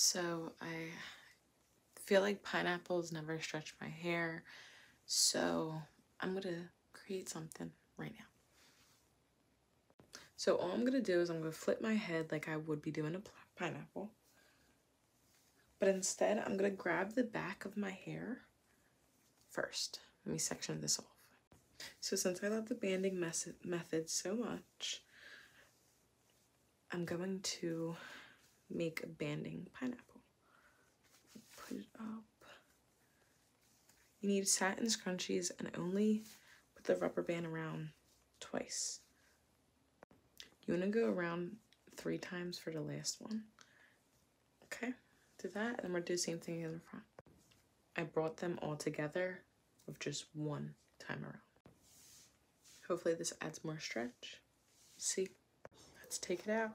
So I feel like pineapples never stretch my hair. So I'm gonna create something right now. So all I'm gonna do is I'm gonna flip my head like I would be doing a pineapple. But instead, I'm gonna grab the back of my hair first. Let me section this off. So since I love the banding method so much, I'm going to make a banding pineapple. Put it up. You need satin scrunchies and only put the rubber band around twice. You want to go around three times for the last one. Okay, do that, and then we're do the same thing in front. I brought them all together with just one time around. Hopefully this adds more stretch. See, let's take it out.